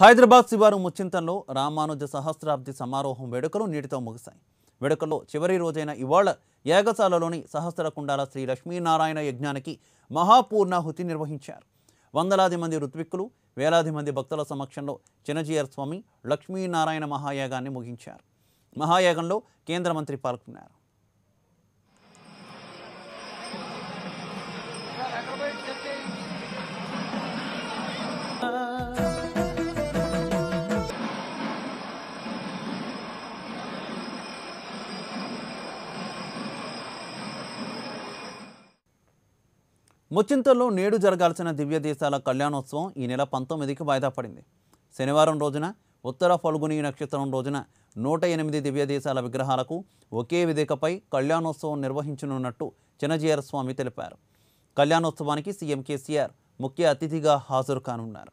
హైదరాబాద్ శివారు ముచ్చింతంలో రామానుజ సహస్రాబ్ది సమారోహం వేడుకలు నీటితో ముగిశాయి. వేడుకల్లో చివరి రోజైన ఇవాళ యాగశాలలోని సహస్రకుండాల శ్రీ లక్ష్మీనారాయణ యజ్ఞానికి మహాపూర్ణాహుతి నిర్వహించారు. వందలాది మంది ఋత్విక్కులు వేలాది మంది భక్తుల సమక్షంలో చినజీయర్ స్వామి లక్ష్మీనారాయణ మహాయాగాన్ని ముగించారు. మహాయాగంలో కేంద్ర మంత్రి పాల్గొన్నారు. ముచ్చింతల్లో నేడు జరగాల్సిన దివ్య దేశాల కళ్యాణోత్సవం ఈ నెల పంతొమ్మిదికి వాయిదా పడింది. శనివారం రోజున ఉత్తర ఫల్గుని నక్షత్రం రోజున నూట ఎనిమిది దివ్య దేశాల విగ్రహాలకు ఒకే వేదికపై కళ్యాణోత్సవం నిర్వహించనున్నట్టు చినజీయర్ స్వామి తెలిపారు. కళ్యాణోత్సవానికి సీఎం కేసీఆర్ ముఖ్య అతిథిగా హాజరు కానున్నారు.